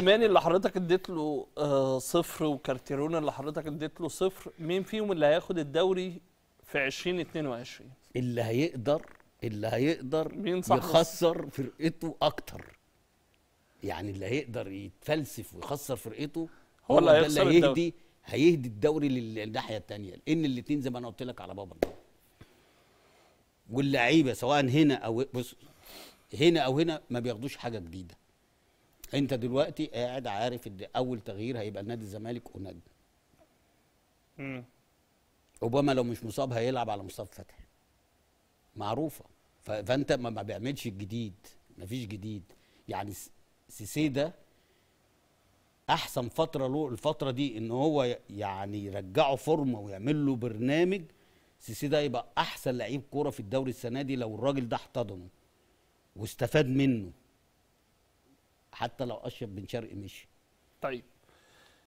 موسيماني اللي حضرتك اديت له آه، صفر وكارتيرون اللي حضرتك اديت له صفر مين فيهم اللي هياخد الدوري في 2022 اللي هيقدر اللي هيقدر مين صاحبه؟ يخسر فرقته أكتر يعني اللي هيقدر يتفلسف ويخسر فرقته هو اللي هيخسر اللي الدوري. هيهدي هيهدي الدوري للناحية الثانية لأن الاثنين زي ما أنا قلت لك على بابا النور. واللعيبة سواء هنا أو بص هنا أو هنا ما بياخدوش حاجة جديدة انت دلوقتي قاعد عارف ان اول تغيير هيبقى لنادي الزمالك اوناجم مم. اوباما لو مش مصاب هيلعب على مصاب فتحي. معروفة. فانت ما ما بيعملش الجديد. مفيش جديد. يعني س- سيسي ده احسن فترة له الفترة دي ان هو يعني يرجعه فورمة ويعمل له برنامج سيسي ده يبقى احسن لعيب كورة في الدوري السنة دي لو الراجل ده احتضنه واستفاد منه. حتى لو اشرف بن شرقي مشي. طيب.